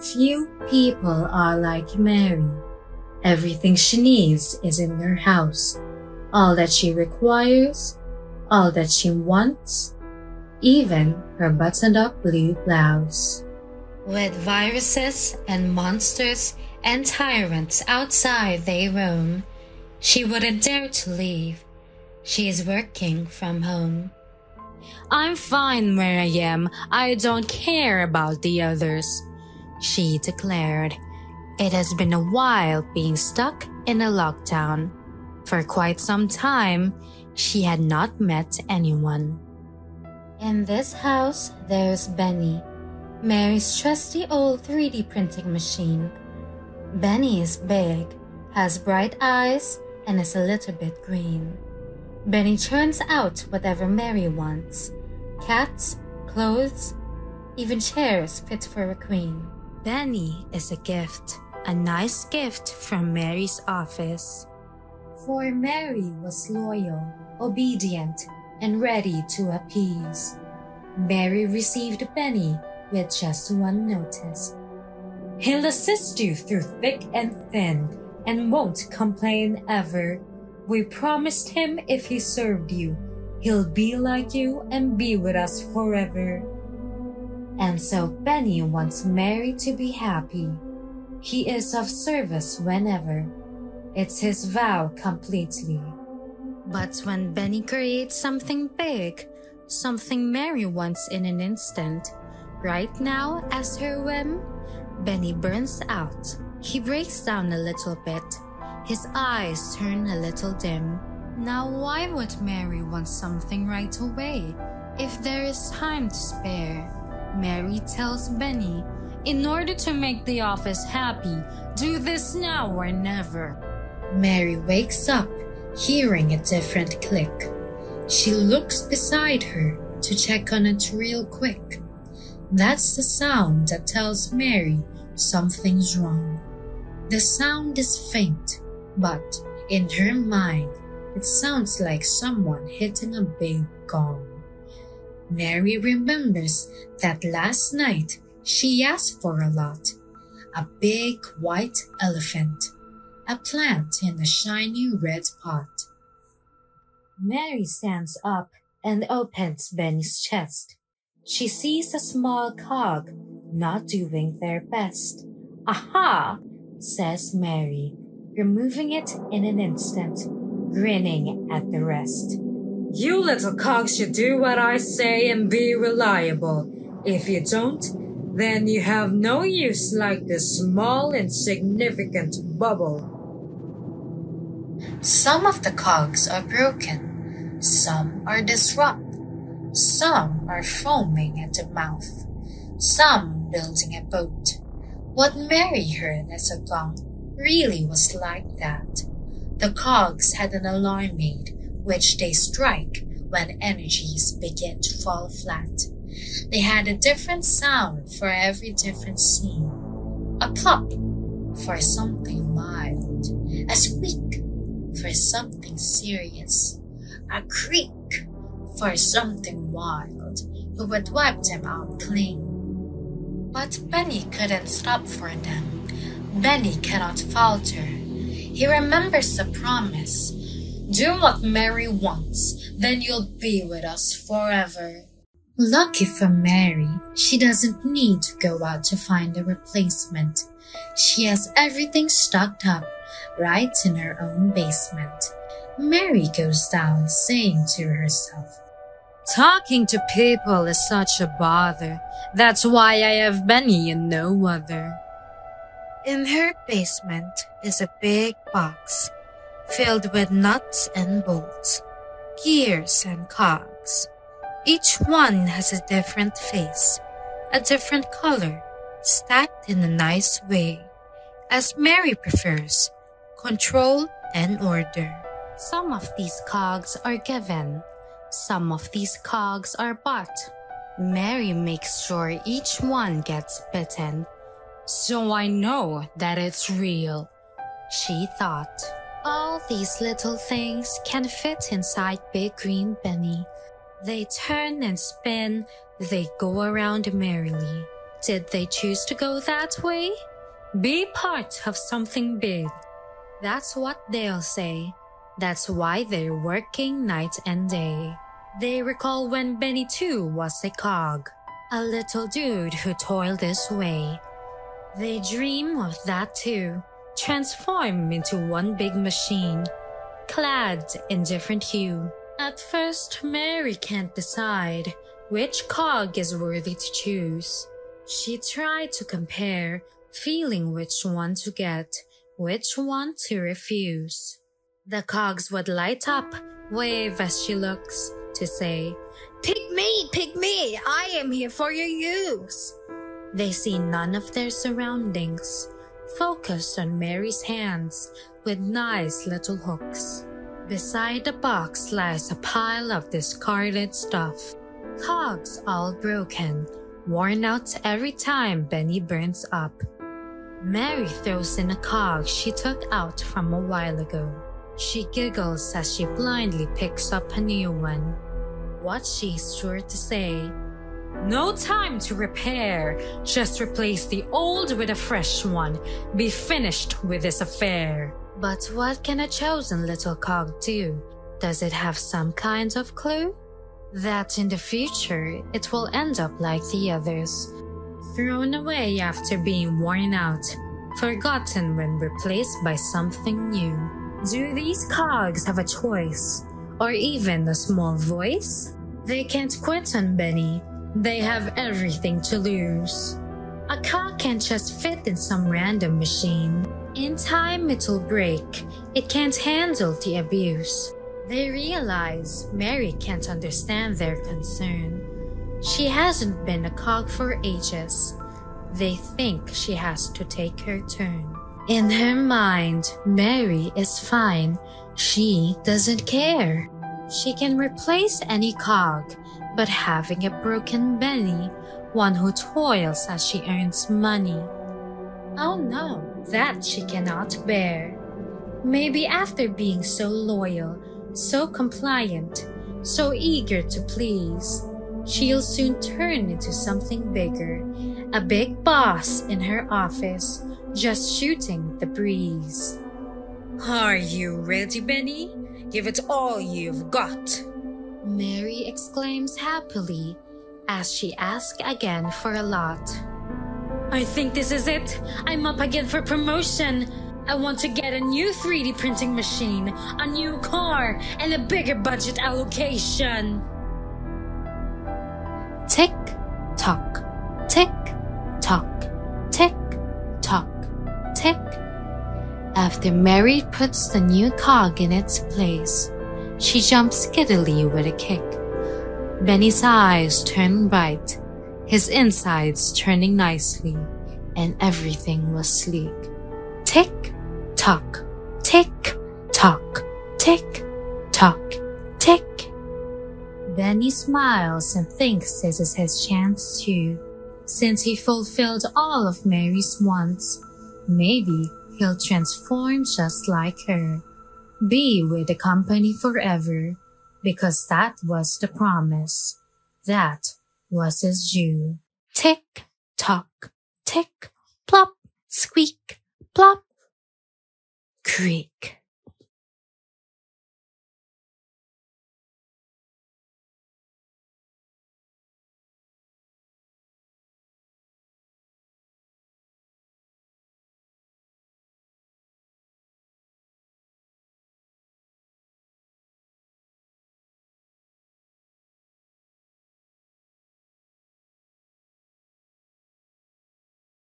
Few people are like Mary. Everything she needs is in her house. All that she requires, all that she wants, even her buttoned up blue blouse. With viruses and monsters and tyrants outside they roam, she wouldn't dare to leave. She is working from home. I'm fine where I am. I don't care about the others, she declared. It has been a while being stuck in a lockdown. For quite some time, she had not met anyone. In this house, there's Benny, Mary's trusty old 3D printing machine. Benny is big, has bright eyes, and is a little bit green. Benny churns out whatever Mary wants cats, clothes, even chairs fit for a queen. Benny is a gift, a nice gift from Mary's office. For Mary was loyal, obedient, and ready to appease. Mary received Benny with just one notice. He'll assist you through thick and thin and won't complain ever. We promised him if he served you, he'll be like you and be with us forever. And so Benny wants Mary to be happy. He is of service whenever. It's his vow completely. But when Benny creates something big, something Mary wants in an instant, right now as her whim, Benny burns out. He breaks down a little bit. His eyes turn a little dim. Now why would Mary want something right away if there is time to spare? Mary tells Benny, in order to make the office happy, do this now or never. Mary wakes up, hearing a different click. She looks beside her to check on it real quick. That's the sound that tells Mary something's wrong. The sound is faint, but in her mind, it sounds like someone hitting a big gong. Mary remembers that last night she asked for a lot. A big white elephant, a plant in a shiny red pot. Mary stands up and opens Benny's chest. She sees a small cog not doing their best. Aha! says Mary, removing it in an instant, grinning at the rest. You little cogs should do what I say and be reliable. If you don't, then you have no use like this small insignificant bubble. Some of the cogs are broken, some are disrupted, some are foaming at the mouth, some building a boat. What Mary heard as a gong really was like that. The cogs had an alarm made which they strike when energies begin to fall flat. They had a different sound for every different scene. A plop for something mild, a squeak for something serious, a creak for something wild who would wipe them out clean. But Benny couldn't stop for them. Benny cannot falter. He remembers the promise do what Mary wants, then you'll be with us forever. Lucky for Mary, she doesn't need to go out to find a replacement. She has everything stocked up right in her own basement. Mary goes down saying to herself, Talking to people is such a bother. That's why I have Benny and no other. In her basement is a big box filled with nuts and bolts, gears and cogs. Each one has a different face, a different color, stacked in a nice way, as Mary prefers, control and order. Some of these cogs are given, some of these cogs are bought. Mary makes sure each one gets bitten, so I know that it's real, she thought. All these little things can fit inside Big Green Benny. They turn and spin, they go around merrily. Did they choose to go that way? Be part of something big. That's what they'll say. That's why they're working night and day. They recall when Benny too was a cog, a little dude who toiled his way. They dream of that too, transform into one big machine, clad in different hue. At first, Mary can't decide which cog is worthy to choose. She tried to compare, feeling which one to get, which one to refuse. The cogs would light up, wave as she looks, to say, Pick me, pick me, I am here for your use. They see none of their surroundings, focused on Mary's hands with nice little hooks. Beside the box lies a pile of discarded stuff. Cogs all broken, worn out every time Benny burns up. Mary throws in a cog she took out from a while ago. She giggles as she blindly picks up a new one. What she's sure to say, no time to repair, just replace the old with a fresh one, be finished with this affair. But what can a chosen little cog do? Does it have some kind of clue? That in the future it will end up like the others, thrown away after being worn out, forgotten when replaced by something new. Do these cogs have a choice? Or even a small voice? They can't quit on Benny. They have everything to lose. A cog can't just fit in some random machine. In time, it'll break. It can't handle the abuse. They realize Mary can't understand their concern. She hasn't been a cog for ages. They think she has to take her turn. In her mind, Mary is fine. She doesn't care. She can replace any cog, but having a broken Benny, one who toils as she earns money. Oh no, that she cannot bear. Maybe after being so loyal, so compliant, so eager to please, she'll soon turn into something bigger, a big boss in her office, just shooting the breeze. Are you ready, Benny? Give it all you've got. Mary exclaims happily as she asks again for a lot. I think this is it. I'm up again for promotion. I want to get a new 3D printing machine, a new car, and a bigger budget allocation. After Mary puts the new cog in its place, she jumps giddily with a kick. Benny's eyes turn bright, his insides turning nicely, and everything was sleek. Tick tock, tick tock, tick tock, tick. Benny smiles and thinks this is his chance too. Since he fulfilled all of Mary's wants, maybe he'll transform just like her. Be with the company forever, because that was the promise. That was his due. Tick tock, tick plop, squeak, plop, creak.